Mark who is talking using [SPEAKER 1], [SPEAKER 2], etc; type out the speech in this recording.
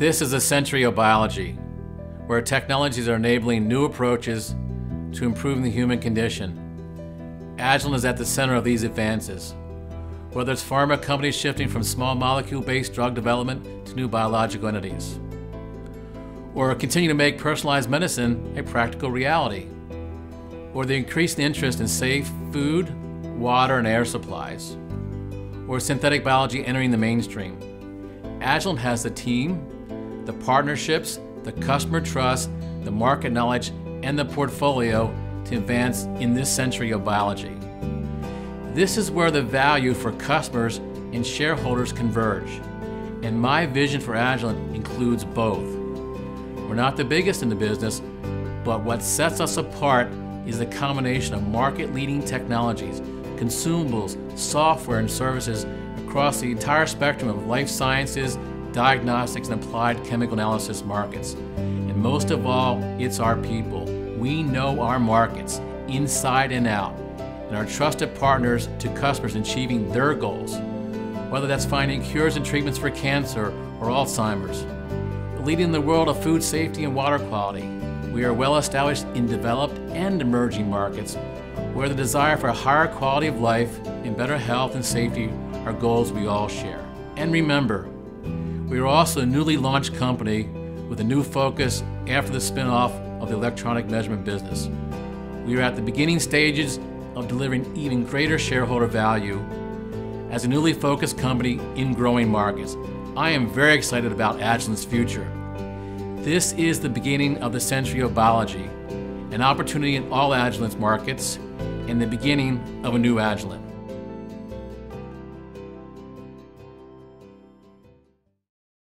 [SPEAKER 1] This is a century of biology, where technologies are enabling new approaches to improving the human condition. Agilent is at the center of these advances. Whether it's pharma companies shifting from small molecule based drug development to new biological entities, or continuing to make personalized medicine a practical reality, or the increased interest in safe food, water, and air supplies, or synthetic biology entering the mainstream. Agilent has the team, the partnerships, the customer trust, the market knowledge, and the portfolio to advance in this century of biology. This is where the value for customers and shareholders converge. And my vision for Agilent includes both. We're not the biggest in the business, but what sets us apart is the combination of market leading technologies, consumables, software, and services across the entire spectrum of life sciences, diagnostics, and applied chemical analysis markets. And most of all, it's our people. We know our markets inside and out and are trusted partners to customers in achieving their goals, whether that's finding cures and treatments for cancer or Alzheimer's. Leading the world of food safety and water quality, we are well established in developed and emerging markets where the desire for a higher quality of life and better health and safety are goals we all share. And remember, we are also a newly launched company with a new focus after the spin-off of the electronic measurement business. We are at the beginning stages of delivering even greater shareholder value as a newly focused company in growing markets. I am very excited about Agilent's future. This is the beginning of the century of biology, an opportunity in all Agilent's markets, and the beginning of a new Agilent.